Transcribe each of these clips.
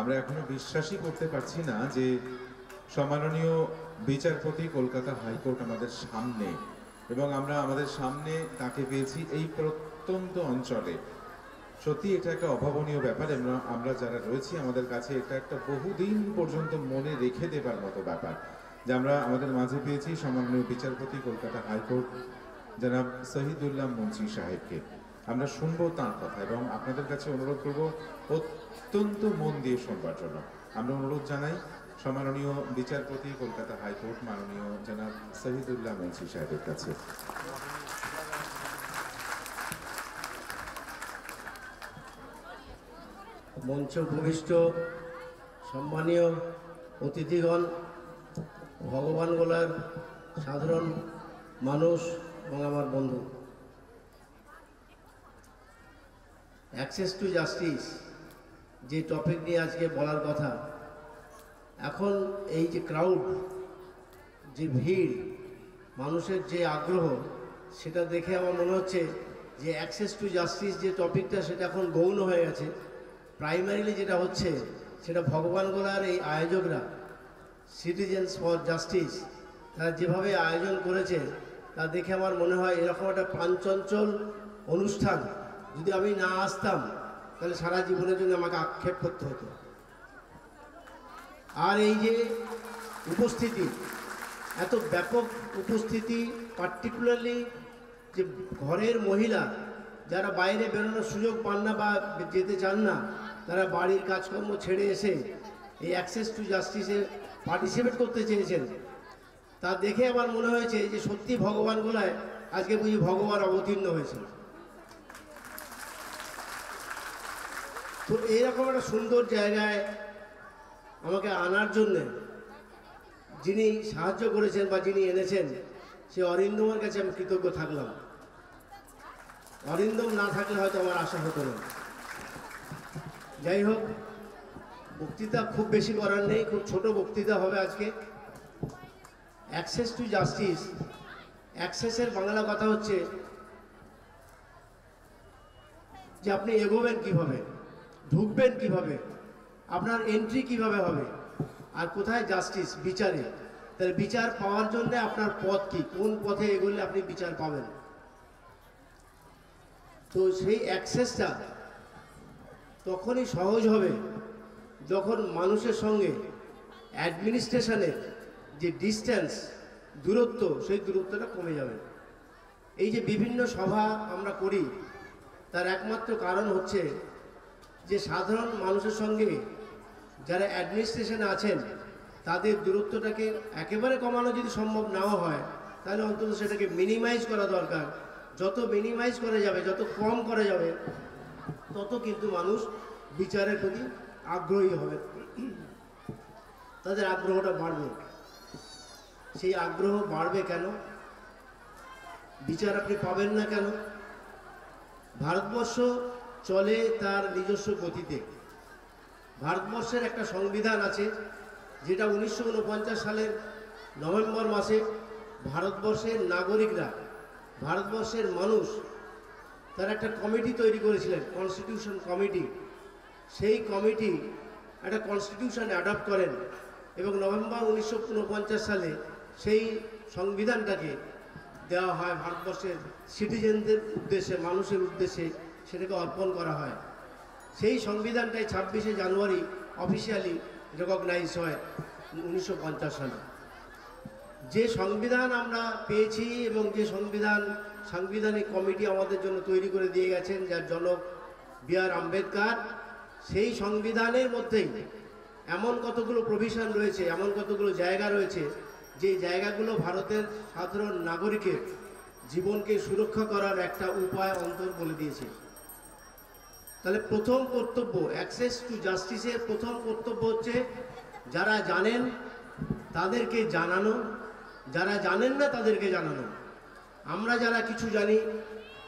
আমরা এখনও বিশ্বাসই করতে পারছি না যে সম্মাননীয় বিচারপতি কলকাতা হাইকোর্ট আমাদের সামনে এবং আমরা আমাদের সামনে তাকে পেয়েছি এই প্রত্যন্ত অঞ্চলে। সত্যি এটা একটা অভাবনীয় ব্যাপার, আমরা আমরা যারা রয়েছি আমাদের কাছে এটা একটা বহুদিন পর্যন্ত মনে রেখে দেবার মতো ব্যাপার যে আমরা আমাদের মাঝে পেয়েছি সম্মাননীয় বিচারপতি কলকাতা হাইকোর্ট জনাব শহীদুল্লাহ মুন্সি সাহেবকে। আমরা শুনব তাঁর কথা এবং আপনাদের কাছে অনুরোধ করব অত্যন্ত মন দিয়ে শুনবার জন্য। আমরা অনুরোধ জানাই সম্মাননীয় বিচারপতি, কলকাতা হাইকোর্ট মাননীয় জনাব শহীদুল্লাহ মুন্সি সাহেবের কাছে। মঞ্চ ভূমিষ্ঠ সম্মানীয় অতিথিগণ, ভগবান গোলার সাধারণ মানুষ এবং আমার বন্ধু। অ্যাক্সেস টু জাস্টিস, যে টপিক নিয়ে আজকে বলার কথা, এখন এই যে ক্রাউড, যে ভিড়, মানুষের যে আগ্রহ, সেটা দেখে আমার মনে হচ্ছে যে অ্যাক্সেস টু জাস্টিস যে টপিকটা, সেটা এখন গৌণ হয়ে গেছে। প্রাইমারিলি যেটা হচ্ছে, সেটা ভগবান গোলার এই আয়োজকরা সিটিজেন্স ফর জাস্টিস তারা যেভাবে আয়োজন করেছে, তা দেখে আমার মনে হয় এরকম একটা প্রাণচঞ্চল অনুষ্ঠান। যদি আমি না আসতাম, তাহলে সারা জীবনের জন্য আমাকে আক্ষেপ করতে হতো। আর এই যে উপস্থিতি, এত ব্যাপক উপস্থিতি পার্টিকুলারলি যে ঘরের মহিলা, যারা বাইরে বেরোনোর সুযোগ পান না বা যেতে চান না, তারা বাড়ির কাজকর্ম ছেড়ে এসে এই অ্যাক্সেস টু জাস্টিসে পার্টিসিপেট করতে চেয়েছেন। তা দেখে আমার মনে হয়েছে যে সত্যি ভগবান গোলায় আজকে বুঝি ভগবান অবতীর্ণ হয়েছে তো এইরকম একটা সুন্দর জায়গায় আমাকে আনার জন্যে যিনি সাহায্য করেছেন বা যিনি এনেছেন, সে অরিন্দমের কাছে আমি কৃতজ্ঞ থাকলাম। অরিন্দম না থাকলে হয়তো আমার আশা হতো না। যাই হোক, বক্তৃতা খুব বেশি করার নেই, খুব ছোট বক্তৃতা হবে আজকে। অ্যাক্সেস টু জাস্টিস, অ্যাক্সেসের বাংলা কথা হচ্ছে যে আপনি এগোবেন কীভাবে? ঢুকবেন কীভাবে? আপনার এন্ট্রি কীভাবে হবে? আর কোথায় জাস্টিস বিচারে। তাহলে বিচার পাওয়ার জন্য আপনার পথ কি? কোন পথে এগোলে আপনি বিচার পাবেন? তো সেই অ্যাক্সেসটা তখনই সহজ হবে যখন মানুষের সঙ্গে অ্যাডমিনিস্ট্রেশনের যে ডিস্ট্যান্স দূরত্ব, সেই দূরত্বটা কমে যাবে। এই যে বিভিন্ন সভা আমরা করি, তার একমাত্র কারণ হচ্ছে যে সাধারণ মানুষের সঙ্গে যারা অ্যাডমিনিস্ট্রেশনে আছেন, তাদের দূরত্বটাকে একেবারে কমানো যদি সম্ভব নাও হয়, তাহলে অন্তত সেটাকে মিনিমাইজ করা দরকার। যত মিনিমাইজ করা যাবে, যত কম করা যাবে, তত কিন্তু মানুষ বিচারের প্রতি আগ্রহী হবে। তাদের আগ্রহটা বাড়বে। সেই আগ্রহ বাড়বে কেন? বিচার আপনি পাবেন না কেন? ভারতবর্ষ চলে তার নিজস্ব গতিতে। ভারতবর্ষের একটা সংবিধান আছে, যেটা উনিশশো ঊনপঞ্চাশ সালের নভেম্বর মাসে ভারতবর্ষের নাগরিকরা, ভারতবর্ষের মানুষ, তারা একটা কমিটি তৈরি করেছিলেন, কনস্টিটিউশন কমিটি। সেই কমিটি একটা কনস্টিটিউশন অ্যাডপ্ট করেন এবং নভেম্বর উনিশশো উনপঞ্চাশ সালে সেই সংবিধানটাকে দেওয়া হয় ভারতবর্ষের সিটিজেনদের উদ্দেশ্যে, মানুষের উদ্দেশ্যে। সেটাকে অর্পণ করা হয়। সেই সংবিধানটাই ছাব্বিশে জানুয়ারি অফিসিয়ালি রেকগনাইজ হয় উনিশশো পঞ্চাশ সালে। যে সংবিধান আমরা পেয়েছি এবং যে সংবিধান সাংবিধানিক কমিটি আমাদের জন্য তৈরি করে দিয়ে গেছেন, যার জনক বি আর আম্বেদকার, সেই সংবিধানের মধ্যেই এমন কতগুলো প্রভিশন রয়েছে, এমন কতগুলো জায়গা রয়েছে, যে জায়গাগুলো ভারতের সাধারণ নাগরিকের জীবনকে সুরক্ষা করার একটা উপায় অন্তর বলে দিয়েছে। তাহলে প্রথম কর্তব্য অ্যাক্সেস টু জাস্টিসের প্রথম কর্তব্য হচ্ছে যারা জানেন তাদেরকে জানানো, যারা জানেন না তাদেরকে জানানো। আমরা যারা কিছু জানি,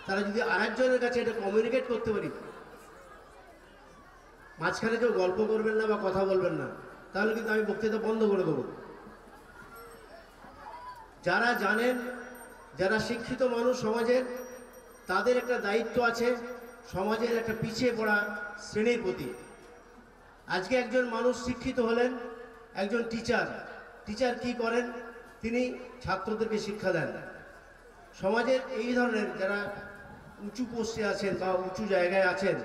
তারা যদি আরেকজনের কাছে এটা কমিউনিকেট করতে পারি, মাঝখানে কেউ গল্প করবেন না বা কথা বলবেন না, তাহলে কিন্তু আমি বক্তৃতা বন্ধ করে দেবো। যারা জানেন, যারা শিক্ষিত মানুষ সমাজের, তাদের একটা দায়িত্ব আছে সমাজের একটা পিছিয়ে পড়া শ্রেণির প্রতি। আজকে একজন মানুষ শিক্ষিত হলেন, একজন টিচার টিচার কি করেন? তিনি ছাত্রদেরকে শিক্ষা দেন। সমাজের এই ধরনের যারা উঁচু পোস্টে আছেন বা উঁচু জায়গায় আছেন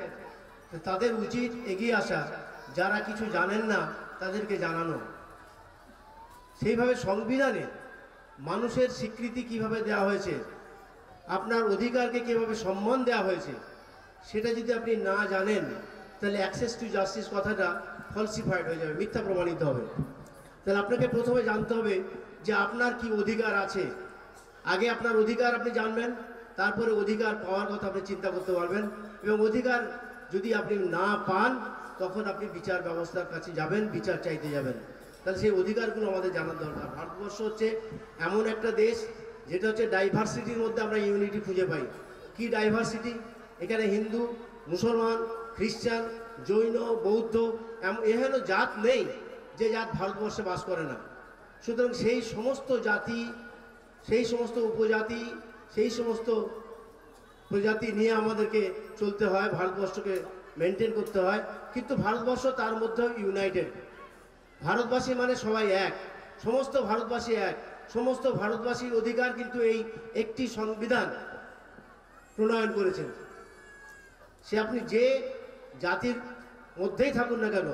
তাদের উচিত এগিয়ে আসা। যারা কিছু জানেন না, তাদেরকে জানানো। সেইভাবে সংবিধানে মানুষের স্বীকৃতি কীভাবে দেওয়া হয়েছে, আপনার অধিকারকে কীভাবে সম্মান দেওয়া হয়েছে সেটা যদি আপনি না জানেন, তাহলে অ্যাক্সেস টু জাস্টিস কথাটা ফলসিফাইড হয়ে যাবে, মিথ্যা প্রমাণিত হবে। তাহলে আপনাকে প্রথমে জানতে হবে যে আপনার কি অধিকার আছে। আগে আপনার অধিকার আপনি জানবেন, তারপরে অধিকার পাওয়ার কথা আপনি চিন্তা করতে পারবেন এবং অধিকার যদি আপনি না পান, তখন আপনি বিচার ব্যবস্থার কাছে যাবেন, বিচার চাইতে যাবেন। তাহলে সেই অধিকারগুলো আমাদের জানার দরকার। ভারতবর্ষ হচ্ছে এমন একটা দেশ, যেটা হচ্ছে ডাইভার্সিটির মধ্যে আমরা ইউনিটি খুঁজে পাই। কি ডাইভার্সিটি এখানে হিন্দু, মুসলমান, খ্রিস্টান, জৈন, বৌদ্ধ, এম- এ হলো জাত নেই যে জাত ভারতবর্ষে বাস করে না। সুতরাং সেই সমস্ত জাতি, সেই সমস্ত উপজাতি, সেই সমস্ত প্রজাতি নিয়ে আমাদেরকে চলতে হয়, ভারতবর্ষকে মেনটেন করতে হয়। কিন্তু ভারতবর্ষ তার মধ্যেও ইউনাইটেড ভারতবাসী মানে সবাই এক। সমস্ত ভারতবাসী এক। সমস্ত ভারতবাসীর অধিকার কিন্তু এই একটি সংবিধান প্রণয়ন করেছেন সে আপনি যে জাতির মধ্যেই থাকুন না কেন,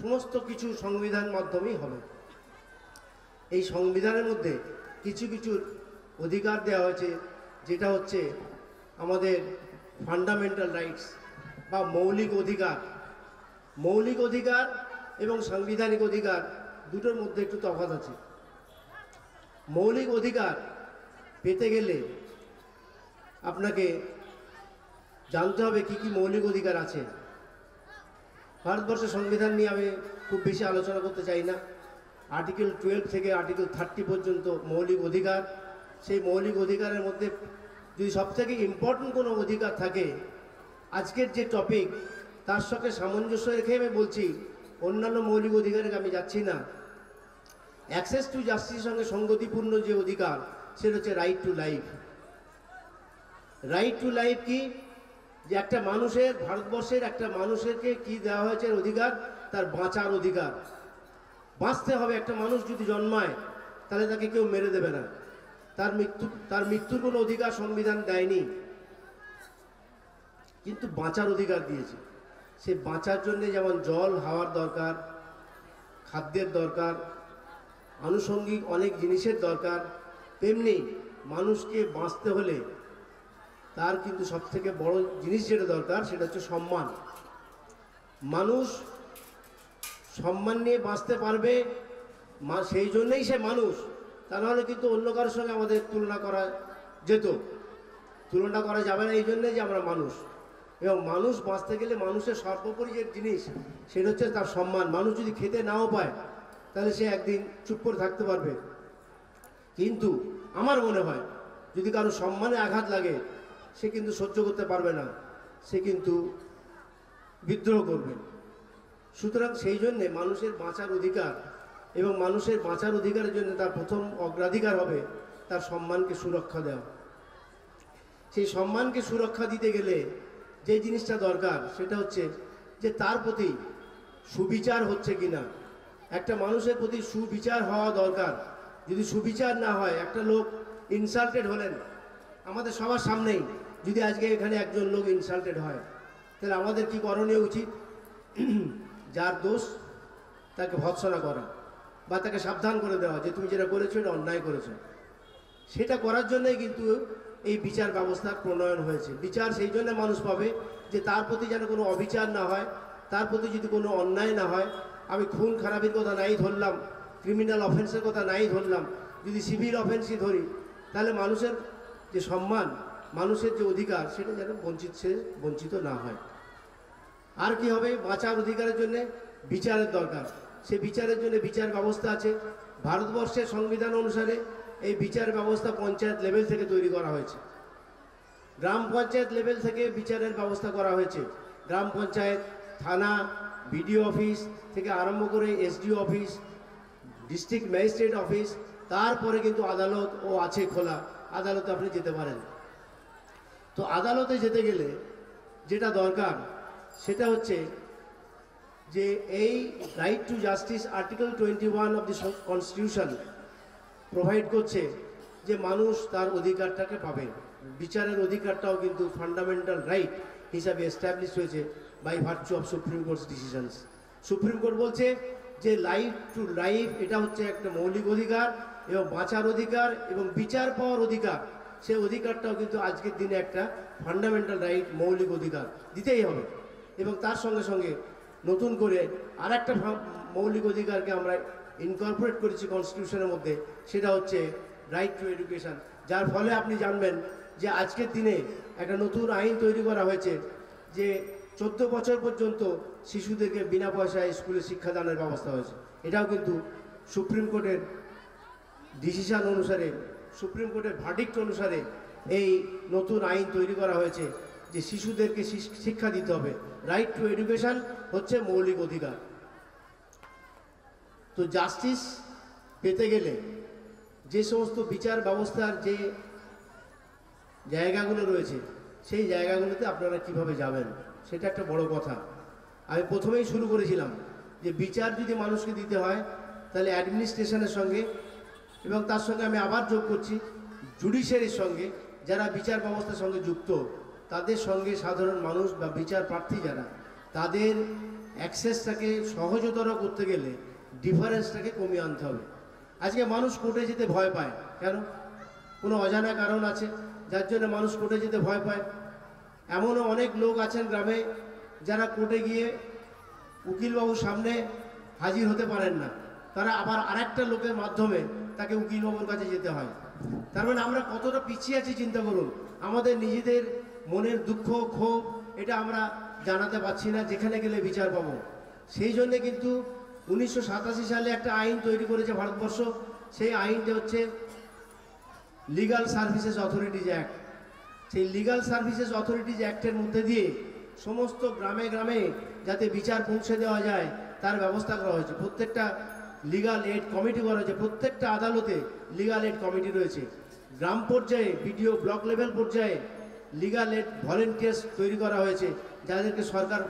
সমস্ত কিছু সংবিধান মাধ্যমেই হবে। এই সংবিধানের মধ্যে কিছু কিছু অধিকার দেওয়া হয়েছে, যেটা হচ্ছে আমাদের ফান্ডামেন্টাল রাইটস বা মৌলিক অধিকার। মৌলিক অধিকার এবং সাংবিধানিক অধিকার দুটোর মধ্যে একটু তফাৎ আছে। মৌলিক অধিকার পেতে গেলে আপনাকে জানতে হবে কি কি মৌলিক অধিকার আছে। ভারতবর্ষের সংবিধান নিয়ে আমি খুব বেশি আলোচনা করতে চাই না। আর্টিকেল টুয়েলভ থেকে আর্টিকেল থার্টি পর্যন্ত মৌলিক অধিকার, সেই মৌলিক অধিকারের মধ্যে যদি সবথেকে ইম্পর্টেন্ট কোনো অধিকার থাকে, আজকের যে টপিক তার সঙ্গে সামঞ্জস্য রেখে আমি বলছি, অন্যান্য মৌলিক অধিকারে আমি যাচ্ছি না। অ্যাক্সেস টু জাস্টিসের সঙ্গে সঙ্গতিপূর্ণ যে অধিকার, সেটা হচ্ছে right to life right to life কি? যে একটা মানুষের, ভারতবর্ষের একটা মানুষেরকে কি দেওয়া হয়েছে অধিকার? তার বাঁচার অধিকার। বাঁচতে হবে। একটা মানুষ যদি জন্মায়, তাহলে তাকে কেউ মেরে দেবে না। তার মৃত্যু, তার মৃত্যুর কোনো অধিকার সংবিধান দেয়নি। কিন্তু বাঁচার অধিকার দিয়েছে। সে বাঁচার জন্য যেমন জল, হাওয়ার দরকার, খাদ্যের দরকার, আনুষঙ্গিক অনেক জিনিসের দরকার, তেমনি মানুষকে বাঁচতে হলে তার কিন্তু সব থেকে বড় জিনিস যেটা দরকার, সেটা হচ্ছে সম্মান। মানুষ সম্মান নিয়ে বাঁচতে পারবে, মা- সেই জন্যই সে মানুষ। তা নাহলে কিন্তু অন্য কারোর সঙ্গে আমাদের তুলনা করা যেত। তুলনা করা যাবে না, এই জন্যে যে আমরা মানুষ। এবং মানুষ বাঁচতে গেলে মানুষের সর্বোপরি যে জিনিস, সেটা হচ্ছে তার সম্মান। মানুষ যদি খেতে নাও পায়, তাহলে সে একদিন চুপ করে থাকতে পারবে। কিন্তু আমার মনে হয়, যদি কারও সম্মানে আঘাত লাগে সে কিন্তু সহ্য করতে পারবে না। সে কিন্তু বিদ্রোহ করবে। সুতরাং সেই জন্যে মানুষের বাঁচার অধিকার এবং মানুষের বাঁচার অধিকারের জন্য তার প্রথম অগ্রাধিকার হবে তার সম্মানকে সুরক্ষা দেওয়া। সেই সম্মানকে সুরক্ষা দিতে গেলে যে জিনিসটা দরকার সেটা হচ্ছে যে তার প্রতি সুবিচার হচ্ছে কিনা একটা মানুষের প্রতি সুবিচার হওয়া দরকার। যদি সুবিচার না হয়, একটা লোক ইনসাল্টেড হলেন, আমাদের সবার সামনেই যদি আজকে এখানে একজন লোক ইনসাল্টেড হয়, তাহলে আমাদের কি করণীয় উচিত? যার দোষ তাকে ভৎসনা করা বা তাকে সাবধান করে দেওয়া, যে তুমি যেটা করেছ এটা অন্যায় করেছ। সেটা করার জন্যই কিন্তু এই বিচার ব্যবস্থার প্রণয়ন হয়েছে। বিচার সেই জন্য মানুষ পাবে যে তার প্রতি যেন কোনো অবিচার না হয়, তার প্রতি যদি কোনো অন্যায় না হয়। আমি খুন খারাপের কথা নাই ধরলাম ক্রিমিনাল অফেন্সের কথা নাই ধরলাম। যদি সিভিল অফেন্সই ধরি, তাহলে মানুষের যে সম্মান মানুষের যে অধিকার, সেটা যেন বঞ্চিত, সে বঞ্চিত না হয়। আর কি হবে? বাঁচার অধিকারের জন্য বিচারের দরকার। সে বিচারের জন্য বিচার ব্যবস্থা আছে। ভারতবর্ষের সংবিধান অনুসারে এই বিচার ব্যবস্থা পঞ্চায়েত লেভেল থেকে তৈরি করা হয়েছে। গ্রাম পঞ্চায়েত লেভেল থেকে বিচারের ব্যবস্থা করা হয়েছে। গ্রাম পঞ্চায়েত, থানা, বিডিও অফিস থেকে আরম্ভ করে SDO office, district magistrate office, তারপরে কিন্তু আদালত ও আছে খোলা। আদালতে আপনি যেতে পারেন। তো আদালতে যেতে গেলে যেটা দরকার, সেটা হচ্ছে যে এই right to justice article twenty one of the constitution provide করছে যে মানুষ তার অধিকারটাকে পাবে। বিচারের অধিকারটাও কিন্তু ফান্ডামেন্টাল রাইট হিসাবে এস্টাবলিশ হয়েছে by virtue of supreme courts decisions supreme court বলছে যে লাইফ টু লাইফ এটা হচ্ছে একটা মৌলিক অধিকার এবং বাঁচার অধিকার এবং বিচার পাওয়ার অধিকার। সেই অধিকারটাও কিন্তু আজকের দিনে একটা ফান্ডামেন্টাল রাইট মৌলিক অধিকার দিতেই হবে। এবং তার সঙ্গে সঙ্গে নতুন করে আর একটা মৌলিক অধিকারকে আমরা ইনকর্পোরেট করেছি কনস্টিটিউশনের মধ্যে, সেটা হচ্ছে রাইট টু এডুকেশন যার ফলে আপনি জানবেন যে আজকের দিনে একটা নতুন আইন তৈরি করা হয়েছে যে চোদ্দ বছর পর্যন্ত শিশুদেরকে বিনা পয়সায় স্কুলে শিক্ষাদানের ব্যবস্থা হয়েছে। এটাও কিন্তু সুপ্রিম কোর্টের ডিসিশন অনুসারে সুপ্রিম কোর্টের ভার্ডিক্ট অনুসারে এই নতুন আইন তৈরি করা হয়েছে যে শিশুদেরকে শিক্ষা দিতে হবে। রাইট টু এডুকেশন হচ্ছে মৌলিক অধিকার। তো জাস্টিস পেতে গেলে যে সমস্ত বিচার ব্যবস্থার যে জায়গাগুলো রয়েছে, সেই জায়গাগুলোতে আপনারা কীভাবে যাবেন, সেটা একটা বড় কথা। আমি প্রথমেই শুরু করেছিলাম যে বিচার যদি মানুষকে দিতে হয়, তাহলে অ্যাডমিনিস্ট্রেশনের সঙ্গে এবং তার সঙ্গে আমি আবার যোগ করছি জুডিশিয়ারির সঙ্গে, যারা বিচার ব্যবস্থার সঙ্গে যুক্ত, তাদের সঙ্গে সাধারণ মানুষ বা বিচার প্রার্থী যারা, তাদের অ্যাক্সেসটাকে সহজতর করতে গেলে ডিফারেন্সটাকে কমিয়ে আনতে হবে। আজকে মানুষ কোর্টে যেতে ভয় পায়, কেন? কোনো অজানা কারণ আছে, যার জন্য মানুষ কোর্টে যেতে ভয় পায়। এমনও অনেক লোক আছেন গ্রামে, যারা কোর্টে গিয়ে উকিলবাবুর সামনে হাজির হতে পারেন না। তারা আবার আরেকটা লোকের মাধ্যমে তাকে উকিলবাবুর কাছে যেতে হয়। তার মানে আমরা কতটা পিছিয়ে আছি চিন্তা করুন। আমাদের নিজেদের মনের দুঃখ, ক্ষোভ, এটা আমরা জানাতে পারছি না যেখানে গেলে বিচার পাবো। সেই জন্যে কিন্তু উনিশশো সাতাশি সালে একটা আইন তৈরি করেছে ভারতবর্ষ। সেই আইনটা হচ্ছে লিগাল সার্ভিসেস অথরিটিজ অ্যাক্ট সেই লিগাল সার্ভিসেস অথরিটিজ অ্যাক্টের মধ্যে দিয়ে সমস্ত গ্রামে গ্রামে যাতে বিচার পৌঁছে দেওয়া যায়, তার ব্যবস্থা করা হয়েছে। প্রত্যেকটা লিগাল এড কমিটি করা হয়েছে। প্রত্যেকটা আদালতে লিগাল এড কমিটি রয়েছে। গ্রাম পর্যায়ে বিডিও ব্লক লেভেল পর্যায়ে লিগাল এড ভলেন্টিয়ার্স তৈরি করা হয়েছে। যাদেরকে সরকার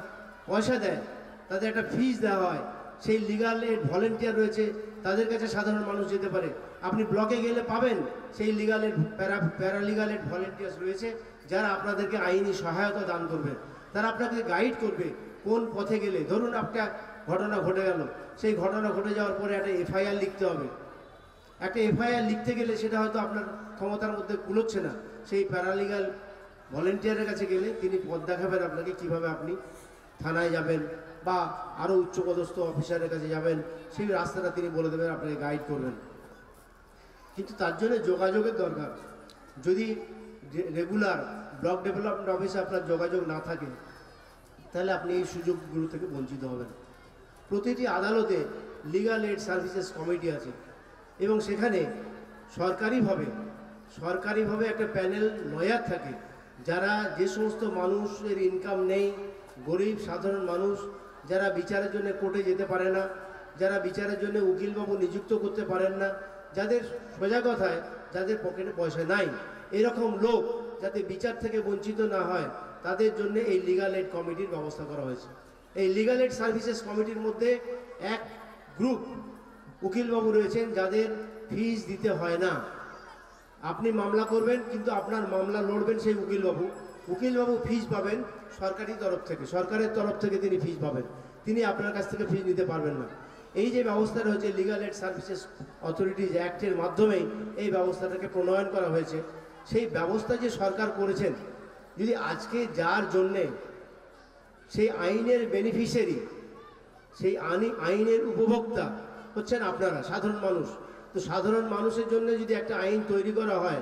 পয়সা দেয়, তাদের একটা ফিজ দেওয়া হয়। সেই লিগাল এড ভলেন্টিয়ার রয়েছে, তাদের কাছে সাধারণ মানুষ যেতে পারে। আপনি ব্লকে গেলে পাবেন, সেই legal aid para paralegal aid volunteers রয়েছে, যারা আপনাদেরকে আইনি সহায়তা দান করবে। তারা আপনাকে গাইড করবে কোন পথে গেলে। ধরুন একটা ঘটনা ঘটে গেল। সেই ঘটনা ঘটে যাওয়ার পরে একটা এফআইআর লিখতে হবে। একটা এফআইআর লিখতে গেলে সেটা হয়তো আপনার ক্ষমতার মধ্যে কুলোচ্ছে না। সেই প্যারালিগাল ভলেন্টিয়ারের কাছে গেলে তিনি পথ দেখাবেন আপনাকে কীভাবে আপনি থানায় যাবেন বা আরও উচ্চপদস্থ অফিসারের কাছে যাবেন। সেই রাস্তাটা তিনি বলে দেবেন, আপনাকে গাইড করবেন। কিন্তু তার জন্য যোগাযোগের দরকার। যদি রেগুলার ব্লক ডেভেলপমেন্ট অফিসে আপনার যোগাযোগ না থাকে, তাহলে আপনি এই সুযোগগুলো থেকে বঞ্চিত হবেন। প্রতিটি আদালতে লিগাল এড সার্ভিসেস কমিটি আছে। এবং সেখানে সরকারিভাবে সরকারিভাবে একটা প্যানেল লয়ার থাকে, যারা যে সমস্ত মানুষের ইনকাম নেই, গরিব, সাধারণ মানুষ, যারা বিচারের জন্য কোর্টে যেতে পারে না, যারা বিচারের জন্য উকিলবাবু নিযুক্ত করতে পারেন না, যাদের সোজা কথায় যাদের পকেটে পয়সা নাই, এরকম লোক যাতে বিচার থেকে বঞ্চিত না হয়, তাদের জন্য এই লিগাল এড কমিটির ব্যবস্থা করা হয়েছে। এই লিগাল এড সার্ভিসেস কমিটির মধ্যে এক গ্রুপ উকিলবাবু রয়েছেন, যাদের ফিস দিতে হয় না। আপনি মামলা করবেন, কিন্তু আপনার মামলা লড়বেন সেই উকিলবাবু। উকিলবাবু ফিস পাবেন সরকারি তরফ থেকে, সরকারের তরফ থেকে তিনি ফিস পাবেন। তিনি আপনার কাছ থেকে ফিস নিতে পারবেন না। এই যে ব্যবস্থা রয়েছে লিগাল এড সার্ভিসেস অথরিটিজ অ্যাক্টের মাধ্যমেই এই ব্যবস্থাটাকে প্রণয়ন করা হয়েছে। সেই ব্যবস্থা যে সরকার করেছেন, যদি আজকে যার জন্যে সেই আইনের বেনিফিশিয়ারি সেই আইনি আইনের উপভোক্তা হচ্ছেন আপনারা, সাধারণ মানুষ। তো সাধারণ মানুষের জন্য যদি একটা আইন তৈরি করা হয়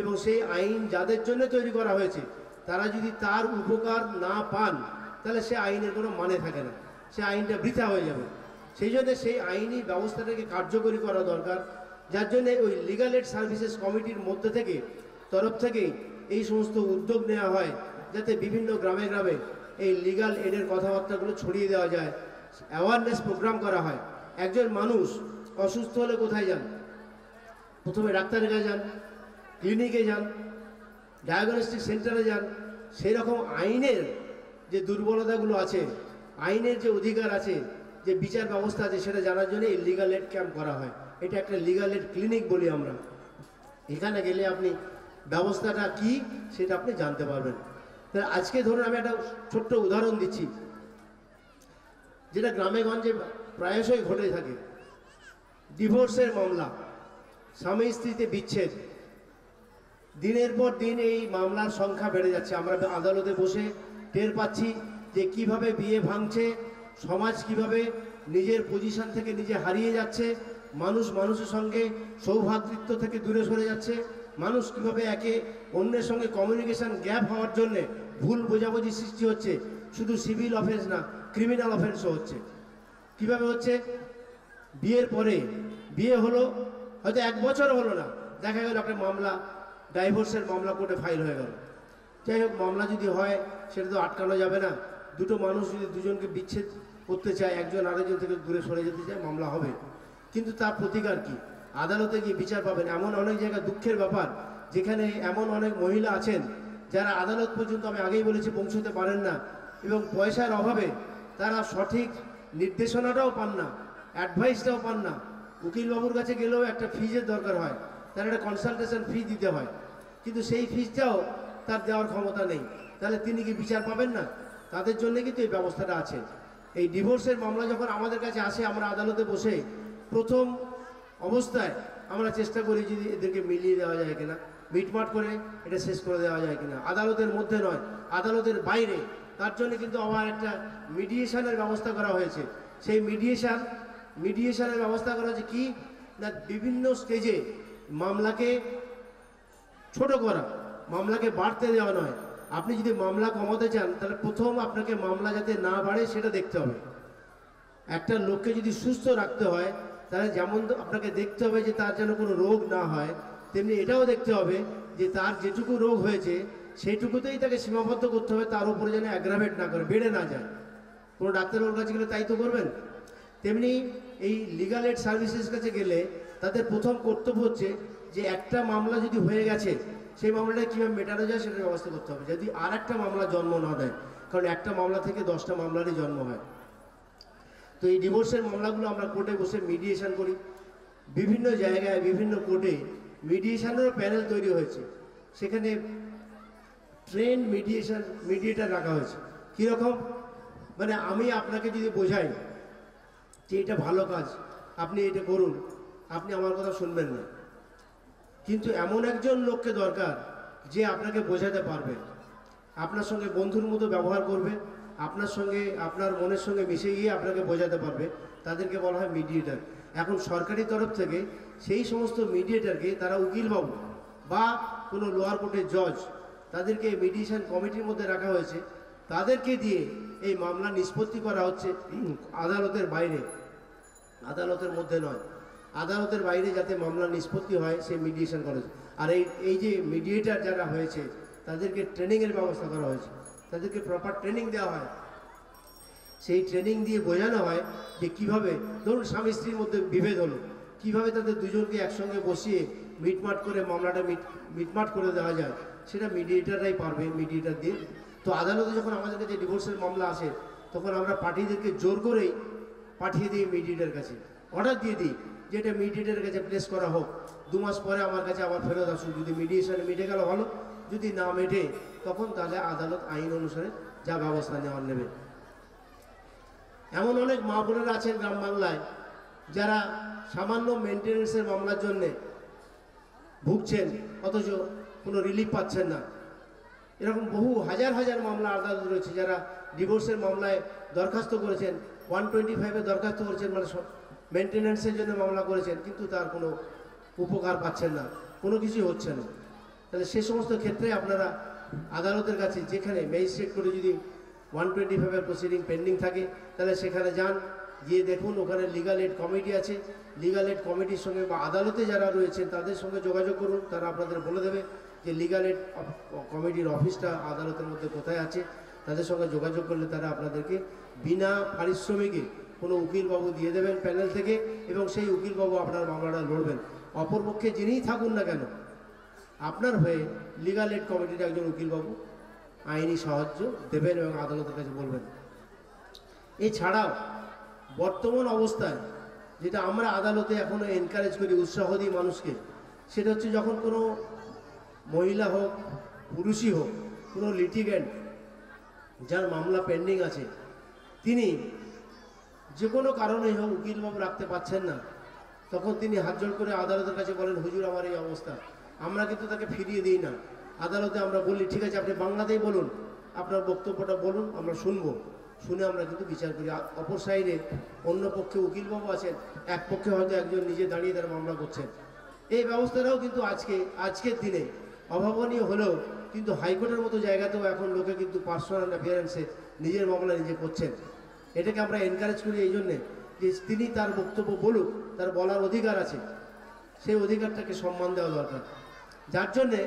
এবং সেই আইন যাদের জন্য তৈরি করা হয়েছে, তারা যদি তার উপকার না পান, তাহলে সে আইনের কোনো মানে থাকে না। সে আইনটা বৃথা হয়ে যাবে। সেই জন্য সেই আইনি ব্যবস্থাটাকে কার্যকরী করা দরকার। যার জন্য ওই লিগাল এড সার্ভিসেস কমিটির মধ্যে থেকে, তরফ থেকেই এই সমস্ত উদ্যোগ নেওয়া হয়, যাতে বিভিন্ন গ্রামে গ্রামে এই লিগাল এডের কথাবার্তাগুলো ছড়িয়ে দেওয়া যায়। অ্যাওয়ারনেস প্রোগ্রাম করা হয়। একজন মানুষ অসুস্থ হলে কোথায় যান? প্রথমে ডাক্তারের কাছে যান ক্লিনিকে যান ডায়াগনস্টিক সেন্টারে যান। সেই রকম আইনের যে দুর্বলতাগুলো আছে, আইনের যে অধিকার আছে, যে বিচার ব্যবস্থা আছে, সেটা জানার জন্য এই লিগাল এড ক্যাম্প করা হয়। এটা একটা লিগাল এড ক্লিনিক বলি আমরা। এখানে গেলে আপনি ব্যবস্থাটা কি, সেটা আপনি জানতে পারবেন। তাহলে আজকে ধরুন আমি একটা ছোট্ট উদাহরণ দিচ্ছি। যেটা গ্রামে গঞ্জে প্রায়শই ঘটে থাকে। ডিভোর্সের মামলা, স্বামী স্ত্রীতে বিচ্ছেদ। দিনের পর দিন এই মামলার সংখ্যা বেড়ে যাচ্ছে। আমরা আদালতে বসে টের পাচ্ছি যে কীভাবে বিয়ে ভাঙছে, সমাজ কীভাবে নিজের পজিশন থেকে নিজে হারিয়ে যাচ্ছে, মানুষ মানুষের সঙ্গে সৌভাতৃত্ব থেকে দূরে সরে যাচ্ছে, মানুষ কীভাবে একে অন্যের সঙ্গে কমিউনিকেশন গ্যাপ হওয়ার জন্য ভুল বোঝাবুঝি সৃষ্টি হচ্ছে। শুধু সিভিল অফেন্স না ক্রিমিনাল অফেন্সও হচ্ছে। কীভাবে হচ্ছে? বিয়ের পরে। বিয়ে হলো, হয়তো এক বছর হলো না। দেখা গেল একটা মামলা ডাইভোর্সের মামলা কোর্টে ফাইল হয়ে গেল। যাই হোক, মামলা যদি হয়, সেটা তো আটকানো যাবে না। দুটো মানুষ যদি দুজনকে বিচ্ছেদ করতে চায়, একজন আরেকজন থেকে দূরে সরে যেতে চায়, মামলা হবে। কিন্তু তার প্রতিকার কি? আদালতে গিয়ে বিচার পাবেন। এমন অনেক জায়গায় দুঃখের ব্যাপার, যেখানে এমন অনেক মহিলা আছেন যারা আদালত পর্যন্ত আমি আগেই বলেছি পৌঁছতে পারেন না এবং পয়সার অভাবে তারা সঠিক নির্দেশনাটাও পান না অ্যাডভাইসটাও পান না। উকিলবাবুর কাছে গেলেও একটা ফিজের দরকার হয়, তার একটা কনসালটেশন ফি দিতে হয়। কিন্তু সেই ফিজটাও তার দেওয়ার ক্ষমতা নেই। তাহলে তিনি কি বিচার পাবেন না? তাদের জন্য কিন্তু এই ব্যবস্থাটা আছে। এই ডিভোর্সের মামলা যখন আমাদের কাছে আসে, আমরা আদালতে বসে প্রথম অবস্থায় আমরা চেষ্টা করি যদি এদেরকে মিলিয়ে দেওয়া যায় কিনা। মিটমাট করে এটা শেষ করে দেওয়া যায় কিনা? আদালতের মধ্যে নয়, আদালতের বাইরে। তার জন্য কিন্তু আমার একটা মিডিয়েশনের ব্যবস্থা করা হয়েছে। সেই মিডিয়েশন মিডিয়েশনের ব্যবস্থা করা হয়েছে কি? না, বিভিন্ন স্টেজে মামলাকে ছোট করা, মামলাকে বাড়তে দেওয়া নয়। আপনি যদি মামলা কমাতে চান, তাহলে প্রথম আপনাকে মামলা যাতে না বাড়ে, সেটা দেখতে হবে। একটা লোককে যদি সুস্থ রাখতে হয়, তাহলে যেমন আপনাকে দেখতে হবে যে তার যেন কোনো রোগ না হয় তেমনি এটাও দেখতে হবে যে তার যেটুকু রোগ হয়েছে, সেইটুকুতেই তাকে সীমাবদ্ধ করতে হবে, তার উপরে যেন অ্যাগ্রাভেট না করে, বেড়ে না যায়। কোনো ডাক্তারবাবুর কাছে গেলে তাই তো করবেন? তেমনি এই লিগাল এড সার্ভিসেস কাছে গেলে তাদের প্রথম কর্তব্য হচ্ছে যে একটা মামলা যদি হয়ে গেছে, সেই মামলাটা কীভাবে মেটানো যায় সেটার ব্যবস্থা করতে হবে, যদি আর একটা মামলা জন্ম না দেয়, কারণ একটা মামলা থেকে দশটা মামলারই জন্ম হয়। তো এই ডিভোর্সের মামলাগুলো আমরা কোর্টে বসে মিডিয়েশন করি। বিভিন্ন জায়গায়, বিভিন্ন কোর্টে মিডিয়েশনেরও প্যানেল তৈরি হয়েছে। সেখানে ট্রেন মিডিয়েশন মিডিয়েটার রাখা হয়েছে। কীরকম? মানে আমি আপনাকে যদি বোঝাই যে এটা ভালো কাজ, আপনি এটা করুন, আপনি আমার কথা শুনবেন না। কিন্তু এমন একজন লোককে দরকার যে আপনাকে বোঝাতে পারবে। আপনার সঙ্গে বন্ধুর মতো ব্যবহার করবে, আপনার সঙ্গে, আপনার মনের সঙ্গে মিশে গিয়ে আপনাকে বোঝাতে পারবে। তাদেরকে বলা হয় মিডিয়েটার এখন সরকারি তরফ থেকে সেই সমস্ত মিডিয়েটারকে তারা উকিলবাবু বা কোনো লোয়ার কোর্টের জজ তাদেরকে মিডিয়েশন কমিটির মধ্যে রাখা হয়েছে। তাদেরকে দিয়ে এই মামলা নিষ্পত্তি করা হচ্ছে আদালতের বাইরে। আদালতের মধ্যে নয়। আদালতের বাইরে যাতে মামলা নিষ্পত্তি হয়, সেই মিডিয়েশন করা আর এই এই যে মিডিয়েটার যারা হয়েছে, তাদেরকে ট্রেনিংয়ের ব্যবস্থা করা হয়েছে। তাদেরকে প্রপার ট্রেনিং দেওয়া হয়। সেই ট্রেনিং দিয়ে বোঝানো হয় যে কীভাবে, ধরুন স্বামী স্ত্রীর মধ্যে বিভেদ হলো। কীভাবে তাদের দুজনকে একসঙ্গে বসিয়ে মিটমাট করে মামলাটা মিট মিটমাট করে দেওয়া যায়, সেটা মিডিয়েটাররাই পারবে মিডিয়েটার দিয়ে। তো আদালতে যখন আমাদের কাছে ডিভোর্সের মামলা আসে, তখন আমরা পার্টিদেরকে জোর করেই পাঠিয়ে দিই মিডিয়েটার কাছে। অর্ডার দিয়ে দিই যে এটা মিডিয়েটারের কাছে প্লেস করা হোক। দু মাস পরে আমার কাছে আবার ফেরত আসুন যদি মিডিয়েশনে মিটে গেল, ভালো। যদি না মেটে, তখন তাহলে আদালত আইন অনুসারে যা ব্যবস্থা নেওয়ার নেবে। এমন অনেক মা বোনেরা আছেন গ্রাম বাংলায়, যারা সামান্য মেনটেন্যান্সের মামলার জন্যে ভুগছেন, অথচ কোনো রিলিফ পাচ্ছেন না। এরকম বহু হাজার হাজার মামলা আদালত রয়েছে যারা ডিভোর্সের মামলায় দরখাস্ত করেছেন ওয়ান টোয়েন্টি ফাইভে দরখাস্ত করেছেন মানে মেনটেন্যান্সের জন্য মামলা করেছেন, কিন্তু তার কোনো উপকার পাচ্ছেন না, কোনো কিছুই হচ্ছে না। তাহলে সে সমস্ত ক্ষেত্রে আপনারা আদালতের কাছে যেখানে ম্যাজিস্ট্রেট করে যদি ওয়ান টোয়েন্টি ফাইভের প্রসিডিং পেন্ডিং থাকে, তাহলে সেখানে যান গিয়ে দেখুন, ওখানে লিগাল এড কমিটি আছে। লিগাল এড কমিটির সঙ্গে বা আদালতে যারা রয়েছেন, তাদের সঙ্গে যোগাযোগ করুন। তারা আপনাদের বলে দেবে যে লিগাল এড কমিটির অফিসটা আদালতের মধ্যে কোথায় আছে। তাদের সঙ্গে যোগাযোগ করলে তারা আপনাদেরকে বিনা পারিশ্রমিকে কোনো উকিলবাবু দিয়ে দেবেন প্যানেল থেকে এবং সেই উকিলবাবু আপনার মামলাটা লড়বেন। অপরপক্ষে যিনিই থাকুন না কেন, আপনার হয়ে লিগাল এড কমিটির একজন উকিলবাবু আইনি সাহায্য দেবেন এবং আদালতের কাছে বলবেন। এছাড়াও বর্তমান অবস্থায় যেটা আমরা আদালতে এখনও এনকারেজ করি, উৎসাহ দিই মানুষকে, সেটা হচ্ছে যখন কোনো মহিলা হোক, পুরুষই হোক, কোনো লিটিগেন্ট যার মামলা পেন্ডিং আছে, তিনি যে কোনো কারণে হোক উকিল বাবু রাখতে পারছেন না, তখন তিনি হাত জোড় করে আদালতের কাছে বলেন, হুজুর, আমার এই অবস্থা। আমরা কিন্তু তাকে ফিরিয়ে দিই না। আদালতে আমরা বলি, ঠিক আছে, আপনি বাংলাতেই বলুন, আপনার বক্তব্যটা বলুন, আমরা শুনব। শুনে আমরা কিন্তু বিচার করি। অপর সাইডে অন্য পক্ষে উকিলবাবু আছেন, এক পক্ষে হয়তো একজন নিজে দাঁড়িয়ে তারা মামলা করছেন। এই ব্যবস্থাটাও কিন্তু আজকে, আজকের দিনে অভাবনীয় হলেও কিন্তু হাইকোর্টের মতো জায়গাতেও এখন লোকে কিন্তু পার্সোনাল অ্যাপিয়ারেন্সে নিজের মামলা নিজে করছেন। এটাকে আমরা এনকারেজ করি এই জন্যে যে তিনি তার বক্তব্য বলুক, তার বলার অধিকার আছে। সেই অধিকারটাকে সম্মান দেওয়া দরকার। যার জন্যে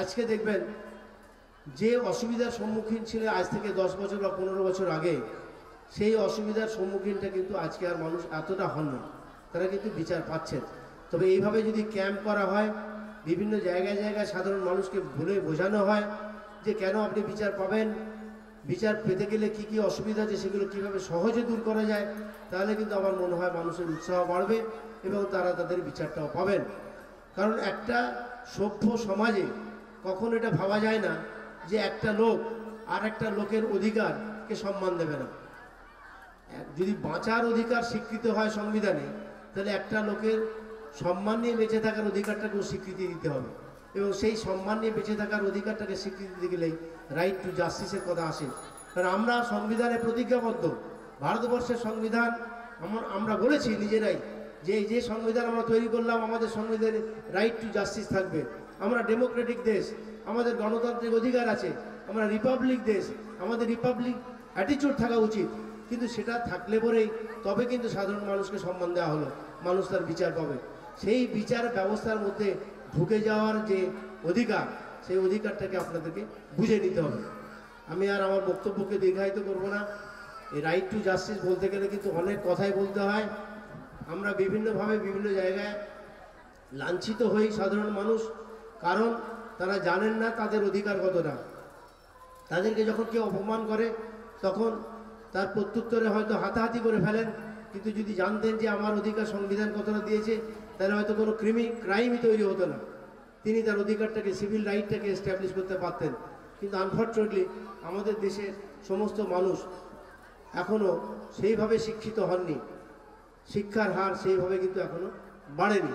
আজকে দেখবেন যে অসুবিধার সম্মুখীন ছিল আজ থেকে দশ বছর বা পনেরো বছর আগে, সেই অসুবিধার সম্মুখীনটা কিন্তু আজকে আর মানুষ এতটা হন না। তারা কিন্তু বিচার পাচ্ছেন। তবে এইভাবে যদি ক্যাম্প করা হয়, বিভিন্ন জায়গায় জায়গায় সাধারণ মানুষকে ভুলে বোঝানো হয় যে কেন আপনি বিচার পাবেন, বিচার পেতে গেলে কি কি অসুবিধা আছে সেগুলো কীভাবে সহজে দূর করা যায়, তাহলে কিন্তু আমার মনে হয় মানুষের উৎসাহ বাড়বে এবং তারা তাদের বিচারটাও পাবেন। কারণ একটা সভ্য সমাজে কখন এটা ভাবা যায় না যে একটা লোক আর একটা লোকের অধিকারকে সম্মান দেবে না। যদি বাঁচার অধিকার স্বীকৃত হয় সংবিধানে, তাহলে একটা লোকের সম্মান নিয়ে বেঁচে থাকার অধিকারটাকেও স্বীকৃতি দিতে হবে। এবং সেই সম্মান নিয়ে বেঁচে থাকার অধিকারটাকে স্বীকৃতি দিতে গেলেই রাইট টু জাস্টিসের কথা আসে। কারণ আমরা সংবিধানে প্রতিজ্ঞাবদ্ধ। ভারতবর্ষের সংবিধান আমার বলেছি নিজেরাই যে যে সংবিধান আমরা তৈরি করলাম, আমাদের সংবিধানে রাইট টু জাস্টিস থাকবে। আমরা ডেমোক্রেটিক দেশ আমাদের গণতান্ত্রিক অধিকার আছে, আমরা রিপাবলিক দেশ, আমাদের রিপাবলিক অ্যাটিচিউড থাকা উচিত। কিন্তু সেটা থাকলে পরেই, তবে কিন্তু সাধারণ মানুষকে সম্মান দেওয়া হলো, মানুষ তার বিচার পাবে। সেই বিচার ব্যবস্থার মধ্যে ঢুকে যাওয়ার যে অধিকার, সেই অধিকারটাকে আপনাদেরকে বুঝে নিতে হবে। আমি আর আমার বক্তব্যকে দীর্ঘায়িত করব না। এই রাইট টু জাস্টিস বলতে গেলে কিন্তু অনেক কথাই বলতে হয়। আমরা বিভিন্নভাবে বিভিন্ন জায়গায় লাঞ্ছিত হই সাধারণ মানুষ। কারণ তারা জানেন না তাদের অধিকার কতটা। তাদেরকে যখন কেউ অপমান করে, তখন তার প্রত্যুত্তরে হয়তো হাতাহাতি করে ফেলেন, কিন্তু যদি জানতেন যে আমার অধিকার সংবিধান কতটা দিয়েছে, তাহলে হয়তো কোনো ক্রিমি, ক্রাইমই তৈরি হতো না। তিনি তার অধিকারটাকে, সিভিল রাইটটাকে এস্টাবলিশ করতে পারতেন। কিন্তু আনফর্চুনেটলি আমাদের দেশের সমস্ত মানুষ এখনও সেইভাবে শিক্ষিত হননি। শিক্ষার হার সেইভাবে কিন্তু এখনও বাড়েনি।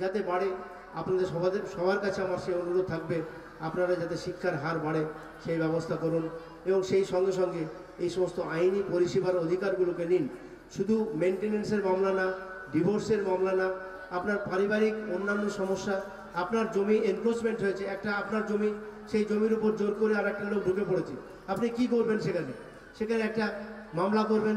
যাতে বাড়ে আপনাদের সবাদের, সবার কাছে আমার সেই অনুরোধ থাকবে, আপনারা যাতে শিক্ষার হার বাড়ে, সেই ব্যবস্থা করুন। এবং সেই সঙ্গে সঙ্গে এই সমস্ত আইনি পরিষেবার অধিকারগুলোকে নিন। শুধু মেনটেনেন্সের মামলা না, ডিভোর্সের মামলা না, আপনার পারিবারিক অন্যান্য সমস্যা, আপনার জমি এনক্রোচমেন্ট হয়েছে, একটা আপনার জমি, সেই জমির উপর জোর করে আর একটা লোক ঢুকে পড়েছে। আপনি কি করবেন সেখানে? সেখানে একটা মামলা করবেন,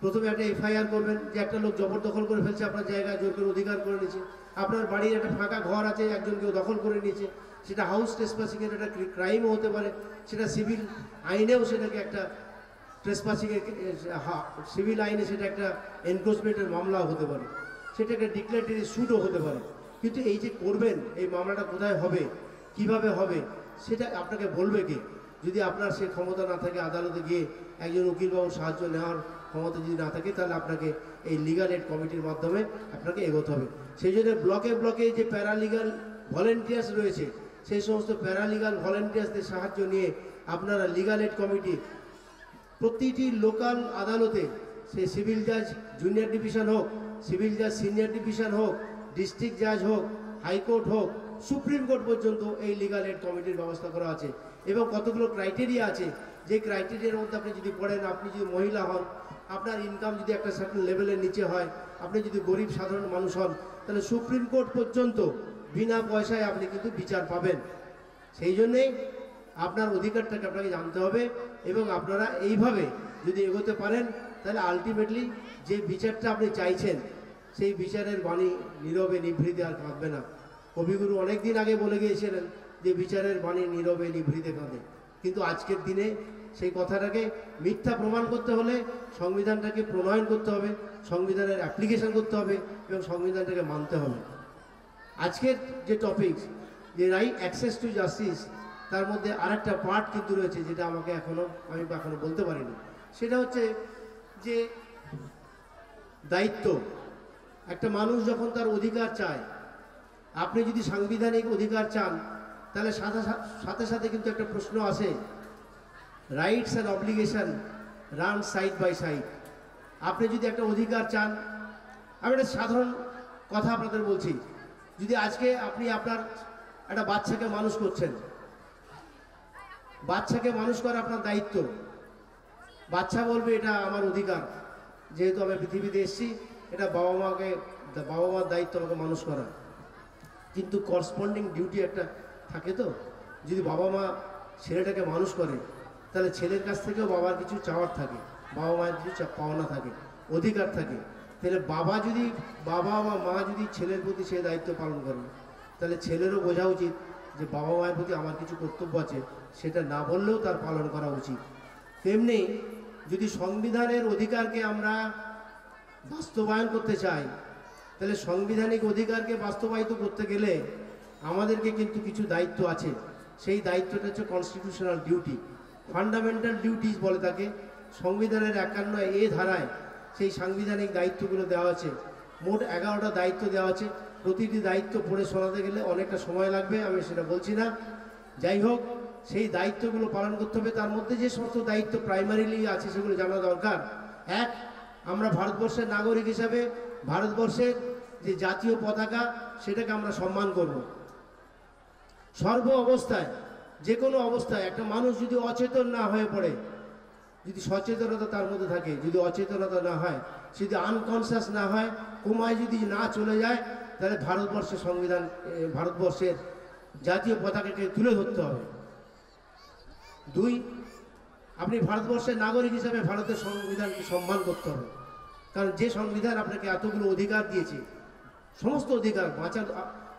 প্রথমে একটা এফআইআর করবেন, যে একটা লোক জবরদখল করে ফেলছে, আপনার জায়গায় জোর করে অধিকার করে নিয়েছে। আপনার বাড়ির একটা ফাঁকা ঘর আছে একজন কেউ দখল করে নিয়েছে। সেটা হাউস ট্রেসপাসিংয়ের একটা ক্রাইমও হতে পারে। সেটা সিভিল আইনেও সেটাকে একটা ট্রেসপাসিংয়ের সিভিল আইনে সেটা একটা এনক্রোচমেন্টের মামলাও হতে পারে। সেটা একটা ডিক্লারেটরি সুটও হতে পারে। কিন্তু এই যে করবেন, এই মামলাটা কোথায় হবে, কীভাবে হবে, সেটা আপনাকে বলবে কে? যদি আপনার সে ক্ষমতা না থাকে, আদালতে গিয়ে একজন উকিলবাবুর সাহায্য নেওয়ার ক্ষমতা যদি না থাকে, তাহলে আপনাকে এই লিগাল এড কমিটির মাধ্যমে আপনাকে এগোতে হবে। সেই জন্য ব্লকে ব্লকে যে প্যারালিগাল ভলেন্টিয়ার্স রয়েছে, সেই সমস্ত প্যারালিগাল ভলেন্টিয়ার্সদের সাহায্য নিয়ে আপনারা লিগাল এড কমিটি প্রতিটি লোকাল আদালতে, সে সিভিল জাজ জুনিয়র ডিভিশন হোক সিভিল জাজ সিনিয়র ডিভিশন হোক ডিস্ট্রিক্ট জাজ হোক হাইকোর্ট হোক, সুপ্রিম কোর্ট পর্যন্ত এই লিগাল এড কমিটির ব্যবস্থা করা আছে। এবং কতগুলো ক্রাইটেরিয়া আছে, যে ক্রাইটেরিয়ার মধ্যে আপনি যদি পড়েন, আপনি যদি মহিলা হন, আপনার ইনকাম যদি একটা সার্টেন লেভেলের নিচে হয় আপনি যদি গরিব সাধারণ মানুষ হন, তাহলে সুপ্রিম কোর্ট পর্যন্ত বিনা পয়সায় আপনি কিন্তু বিচার পাবেন। সেই জন্যেই আপনার অধিকারটাকে আপনাকে জানতে হবে এবং আপনারা এইভাবে যদি এগোতে পারেন, তাহলে আলটিমেটলি যে বিচারটা আপনি চাইছেন, সেই বিচারের বাণী নীরবে নিভৃতে আর কাঁদবে না। কবিগুরু অনেক দিন আগে বলে গিয়েছিলেন যে বিচারের বাণী নীরবে নিভৃতে কাঁদে। কিন্তু আজকের দিনে সেই কথাটাকে মিথ্যা প্রমাণ করতে হলে সংবিধানটাকে প্রণয়ন করতে হবে, সংবিধানের অ্যাপ্লিকেশন করতে হবে এবং সংবিধানটাকে মানতে হবে। আজকের যে টপিক যে রাইট অ্যাক্সেস টু জাস্টিস তার মধ্যে আরেকটা পার্ট কিন্তু রয়েছে যেটা আমাকে এখনও আমি এখনও বলতে পারিনি। সেটা হচ্ছে যে দায়িত্ব। একটা মানুষ যখন তার অধিকার চায়, আপনি যদি সাংবিধানিক অধিকার চান, তাহলে সাথে সাথে সাথে কিন্তু একটা প্রশ্ন আসে rights and obligation run side by side আপনি যদি একটা অধিকার চান, আমি একটা সাধারণ কথা আপনাদের বলছি। যদি আজকে আপনি আপনার একটা বাচ্চাকে মানুষ করছেন, বাচ্চাকে মানুষ করা আপনার দায়িত্ব। বাচ্চা বলবে, এটা আমার অধিকার। যেহেতু আমি পৃথিবীতে এসেছি, এটা বাবা মাকে, বাবা মার দায়িত্ব আমাকে মানুষ করা। কিন্তু করসপন্ডিং ডিউটি একটা থাকে তো। যদি বাবা মা ছেলেটাকে মানুষ করে তাহলে ছেলের কাছ থেকেও বাবার কিছু চাওয়ার থাকে, বাবা মায়ের কিছু পাওনা থাকে, অধিকার থাকে। তাহলে বাবা যদি, বাবা বা মা যদি ছেলের প্রতি সে দায়িত্ব পালন করে তাহলে ছেলেরও বোঝা উচিত যে বাবা মায়ের প্রতি আমার কিছু কর্তব্য আছে, সেটা না বললেও তার পালন করা উচিত। তেমনি যদি সংবিধানের অধিকারকে আমরা বাস্তবায়ন করতে চাই, তাহলে সাংবিধানিক অধিকারকে বাস্তবায়িত করতে গেলে আমাদেরকে কিন্তু কিছু দায়িত্ব আছে। সেই দায়িত্বটা হচ্ছে কনস্টিটিউশনাল ডিউটি ফান্ডামেন্টাল ডিউটিস বলে তাকে। সংবিধানের একান্ন এ ধারায় সেই সাংবিধানিক দায়িত্বগুলো দেওয়া আছে। মোট এগারোটা দায়িত্ব দেওয়া আছে। প্রতিটি দায়িত্ব পড়ে শোনাতে গেলে অনেকটা সময় লাগবে, আমি সেটা বলছি না। যাই হোক, সেই দায়িত্বগুলো পালন করতে হবে। তার মধ্যে যে সমস্ত দায়িত্ব প্রাইমারিলি আছে সেগুলো জানা দরকার। এক, আমরা ভারতবর্ষের নাগরিক হিসাবে ভারতবর্ষের যে জাতীয় পতাকা, সেটাকে আমরা সম্মান করব। সর্ব অবস্থায় যে কোনো অবস্থায় একটা মানুষ যদি অচেতন না হয়ে পড়ে, যদি সচেতনতা তার মধ্যে থাকে, যদি অচেতনতা না হয়, সে যদি আনকনসিয়াস না হয়, কোমায় যদি না চলে যায়, তাহলে ভারতবর্ষের সংবিধান ভারতবর্ষের জাতীয় পতাকাকে তুলে ধরতে হবে। দুই, আপনি ভারতবর্ষের নাগরিক হিসাবে ভারতের সংবিধানকে সম্মান করতে হবে। কারণ যে সংবিধান আপনাকে এতগুলো অধিকার দিয়েছে, সমস্ত অধিকার বাঁচার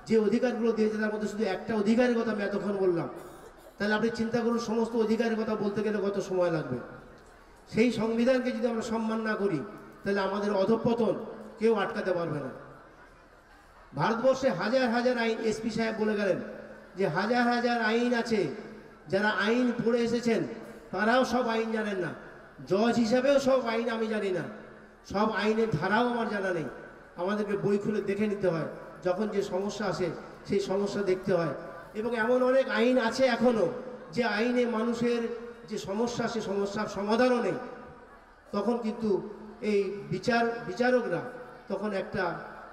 যে অধিকারগুলো দিয়েছে তার মধ্যে শুধু একটা অধিকারের কথা আমি এতক্ষণ বললাম। তাহলে আপনি চিন্তা করুন, সমস্ত অধিকারের কথা বলতে গেলে কত সময় লাগবে? সেই সংবিধানকে যদি আমরা সম্মান না করি, তাহলে আমাদের অধঃপতন কেউ আটকাতে পারবে না। ভারতবর্ষে হাজার হাজার আইন এসপি সাহেব বলে গেলেন যে হাজার হাজার আইন আছে, যারা আইন পড়ে এসেছেন, তারাও সব আইন জানেন না। জজ হিসাবেও সব আইন আমি জানি না। সব আইনের ধারাও আমার জানা নেই। আমাদেরকে বই খুলে দেখে নিতে হয়। যখন যে সমস্যা আসে, সেই সমস্যা দেখতে হয়। এবং এমন অনেক আইন আছে এখনও যে আইনে মানুষের যে সমস্যা, সে সমস্যার সমাধানও নেই। তখন কিন্তু এই বিচার, বিচারকরা তখন একটা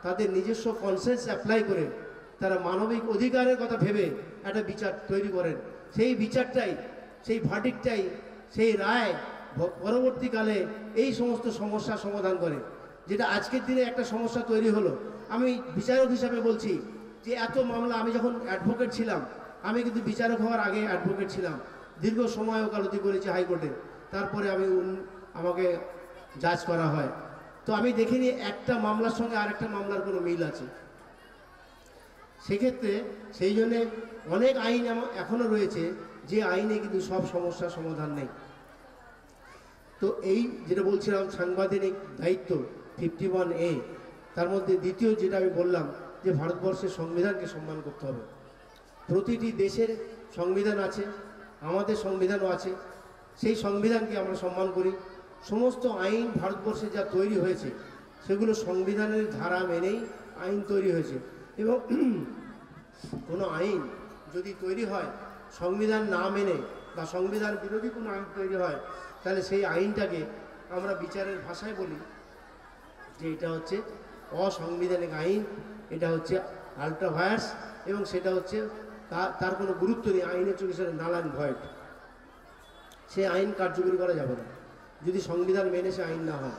তাদের নিজস্ব কনসেন্স অ্যাপ্লাই করে তারা মানবিক অধিকারের কথা ভেবে একটা বিচার তৈরি করেন। সেই বিচারটাই, সেই ভার্ডিকটাই সেই রায় পরবর্তীকালে এই সমস্ত সমস্যার সমাধান করে। যেটা আজকের দিনে একটা সমস্যা তৈরি হলো। আমি বিচারক হিসাবে বলছি যে এত মামলা, আমি যখন অ্যাডভোকেট ছিলাম, আমি কিন্তু বিচারক হওয়ার আগে অ্যাডভোকেট ছিলাম। দীর্ঘ সময় ওকালতি করেছি হাইকোর্টে। তারপরে আমি আমাকে জাজ করা হয়। তো আমি দেখিনি একটা মামলার সঙ্গে আরেকটা মামলার কোনো মিল আছে। সেক্ষেত্রে সেই জন্যে অনেক আইন এমন- এখনও রয়েছে, যে আইনে কিন্তু সব সমস্যার সমাধান নেই। তো এই যেটা বলছিলাম সাংবিধানিক দায়িত্ব ফিফটি ওয়ান এ তার মধ্যে দ্বিতীয় যেটা আমি বললাম যে ভারতবর্ষের সংবিধানকে সম্মান করতে হবে। প্রতিটি দেশের সংবিধান আছে, আমাদের সংবিধানও আছে। সেই সংবিধানকে আমরা সম্মান করি। সমস্ত আইন ভারতবর্ষে যা তৈরি হয়েছে, সেগুলো সংবিধানের ধারা মেনেই আইন তৈরি হয়েছে। এবং কোনো আইন যদি তৈরি হয়, সংবিধান না মেনে বা সংবিধান বিরোধী কোনো আইন তৈরি হয়, তাহলে সেই আইনটাকে আমরা বিচারের ভাষায় বলি, যে এটা হচ্ছে অসাংবিধানিক আইন। এটা হচ্ছে আল্ট্রাভায়ার্স এবং সেটা হচ্ছে তার তার কোনো গুরুত্ব নেই আইনের চোখে সেটা নালান ভয়েড সে আইন কার্যকরী করা যাবে না। যদি সংবিধান মেনে সে আইন না হয়।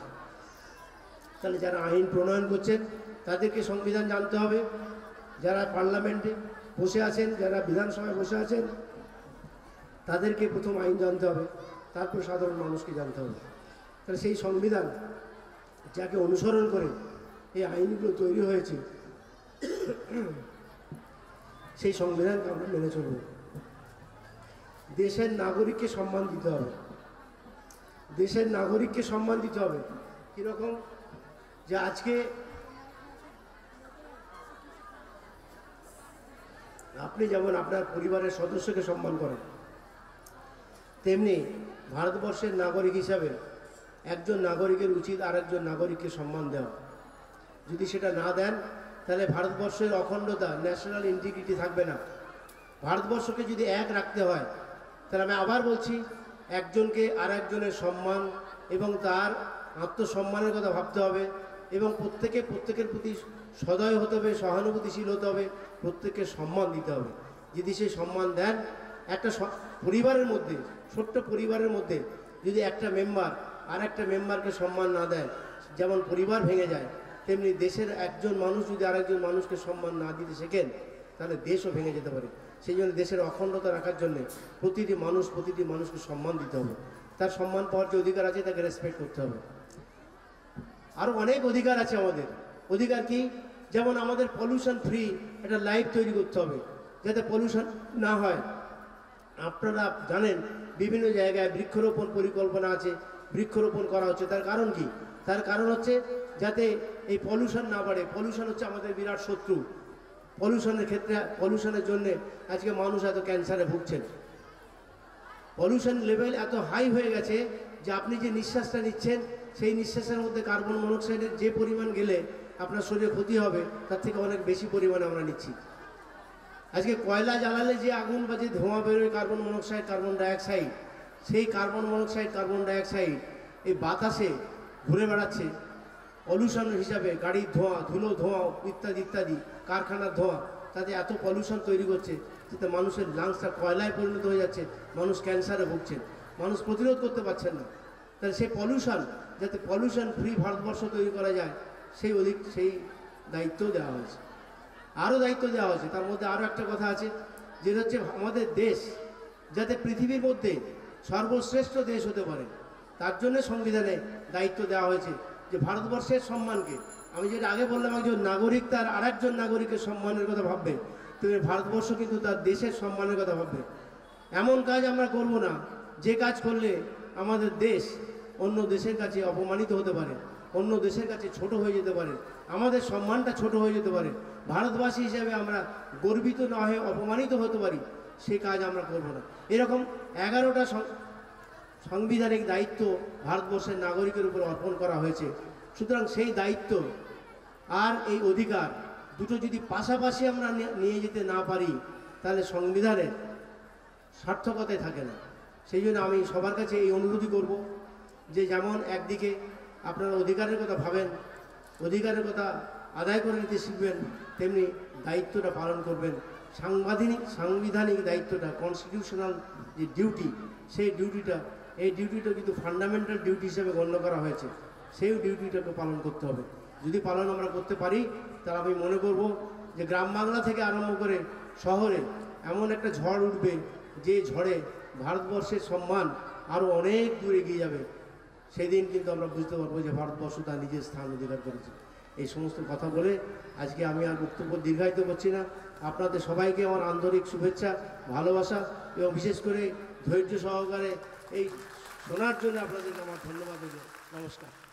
তাহলে যারা আইন প্রণয়ন করছেন, তাদেরকে সংবিধান জানতে হবে। যারা পার্লামেন্টে বসে আছেন, যারা বিধানসভায় বসে আছেন, তাদেরকে প্রথম আইন জানতে হবে। তারপর সাধারণ মানুষকে জানতে হবে। তাহলে সেই সংবিধান যাকে অনুসরণ করে এই আইনগুলো তৈরি হয়েছে সেই সংবিধানকে আমরা মেনে চলব। দেশের নাগরিককে সম্মান দিতে হবে। দেশের নাগরিককে সম্মান দিতে হবে। কীরকম? যে আজকে আপনি যেমন আপনার পরিবারের সদস্যকে সম্মান করেন, তেমনি ভারতবর্ষের নাগরিক হিসাবে একজন নাগরিকের উচিত আরেকজন নাগরিককে সম্মান দেওয়া। যদি সেটা না দেন তাহলে ভারতবর্ষের অখণ্ডতা ন্যাশনাল ইন্টিগ্রিটি থাকবে না। ভারতবর্ষকে যদি এক রাখতে হয়, তাহলে আমি আবার বলছি, একজনকে আর একজনের সম্মান এবং তার আত্মসম্মানের কথা ভাবতে হবে এবং প্রত্যেকে প্রত্যেকের প্রতি সদয় হতে হবে, সহানুভূতিশীল হতে হবে, প্রত্যেককে সম্মান দিতে হবে। যদি সেই সম্মান দেন, একটা পরিবারের মধ্যে, ছোট্ট পরিবারের মধ্যে যদি একটা মেম্বার আর একটা মেম্বারকে সম্মান না দেয়, যেমন পরিবার ভেঙে যায় তেমনি দেশের একজন মানুষ যদি আরেকজন মানুষকে সম্মান না দিতে শেখেন, তাহলে দেশও ভেঙে যেতে পারে। সেই জন্য দেশের অখণ্ডতা রাখার জন্য প্রতিটি মানুষ প্রতিটি মানুষকে সম্মান দিতে হবে। তার সম্মান পাওয়ার যে অধিকার আছে, তাকে রেসপেক্ট করতে হবে। আরও অনেক অধিকার আছে আমাদের। অধিকার কি? যেমন আমাদের পলিউশন ফ্রি একটা লাইফ তৈরি করতে হবে, যাতে পলিউশন না হয়। আপনারা জানেন, বিভিন্ন জায়গায় বৃক্ষরোপণ পরিকল্পনা আছে। বৃক্ষরোপণ করা হচ্ছে। তার কারণ কি? তার কারণ হচ্ছে যাতে এই পলিউশন না বাড়ে। পলিউশন হচ্ছে আমাদের বিরাট শত্রু। পলিউশনের ক্ষেত্রে পলিউশনের জন্য আজকে মানুষ এত ক্যান্সারে ভুগছেন। পলিউশন লেভেল এত হাই হয়ে গেছে যে আপনি যে নিঃশ্বাসটা নিচ্ছেন, সেই নিঃশ্বাসের মধ্যে কার্বন মনোক্সাইডের যে পরিমাণ গেলে আপনার শরীরে ক্ষতি হবে, তার থেকে অনেক বেশি পরিমাণে আমরা নিচ্ছি। আজকে কয়লা জ্বালালে যে আগুন বা যে ধোঁয়া বেরোয় কার্বন মনোক্সাইড কার্বন ডাইঅক্সাইড সেই কার্বন মনোক্সাইড কার্বন ডাইঅক্সাইড এই বাতাসে ঘুরে বেড়াচ্ছে। পলিউশন হিসাবে গাড়ির ধোঁয়া, ধুলো ধোঁয়া, ইত্যাদি ইত্যাদি, কারখানার ধোঁয়া, তাতে এত পলিউশন তৈরি করছে যাতে মানুষের লাংসটা কয়লায় পরিণত হয়ে যাচ্ছে, মানুষ ক্যান্সারে ভুগছেন মানুষ প্রতিরোধ করতে পারছেন না। তাহলে সেই পলিউশন যাতে পলিউশন ফ্রি ভারতবর্ষ তৈরি করা যায়, সেই অধিক, সেই দায়িত্বও দেওয়া হয়েছে। আরও দায়িত্ব দেওয়া হয়েছে, তার মধ্যে আরও একটা কথা আছে, যেটা হচ্ছে আমাদের দেশ, যাতে পৃথিবীর মধ্যে সর্বশ্রেষ্ঠ দেশ হতে পারে, তার জন্য সংবিধানে দায়িত্ব দেওয়া হয়েছে যে ভারতবর্ষের সম্মানকে। আমি যেটা আগে বললাম, একজন নাগরিক তার আরেকজন নাগরিকের সম্মানের কথা ভাববে। তেমনি ভারতবর্ষ কিন্তু তার দেশের সম্মানের কথা ভাববে। এমন কাজ আমরা করব না। যে কাজ করলে আমাদের দেশ অন্য দেশের কাছে অপমানিত হতে পারে, অন্য দেশের কাছে ছোট হয়ে যেতে পারে, আমাদের সম্মানটা ছোট হয়ে যেতে পারে। ভারতবাসী হিসেবে আমরা গর্বিত না হয়ে অপমানিত হতে পারি, সে কাজ আমরা করব না। এরকম এগারোটা সাংবিধানিক দায়িত্ব ভারতবর্ষের নাগরিকের উপর অর্পণ করা হয়েছে। সুতরাং সেই দায়িত্ব আর এই অধিকার দুটো যদি পাশাপাশি আমরা নিয়ে যেতে না পারি, তাহলে সংবিধানের সার্থকতায় থাকে না। সেই জন্য আমি সবার কাছে এই অনুরোধই করব যে যেমন একদিকে আপনারা অধিকারের কথা ভাবেন, অধিকারের কথা আদায় করে নিতে শিখবেন, তেমনি দায়িত্বটা পালন করবেন। সাংবিধানিক সাংবিধানিক দায়িত্বটা কনস্টিটিউশনাল যে ডিউটি সেই ডিউটিটা এই ডিউটিটা কিন্তু ফান্ডামেন্টাল ডিউটি হিসেবে গণ্য করা হয়েছে। সেই ডিউটিটাকে পালন করতে হবে। যদি পালন আমরা করতে পারি, তাহলে আমি মনে করব যে গ্রাম বাংলা থেকে আরম্ভ করে শহরে এমন একটা ঝড় উঠবে, যে ঝড়ে ভারতবর্ষের সম্মান আরও অনেক দূর এগিয়ে যাবে। সেদিন কিন্তু আমরা বুঝতে পারব যে ভারতবর্ষ তার নিজের স্থান অধিকার করেছে। এই সমস্ত কথা বলে আজকে আমি আর বক্তব্য দীর্ঘায়িত করছি না। আপনাদের সবাইকে আমার আন্তরিক শুভেচ্ছা, ভালোবাসা এবং বিশেষ করে ধৈর্য সহকারে এই শোনার জন্য আপনাদেরকে আমার ধন্যবাদ নমস্কার।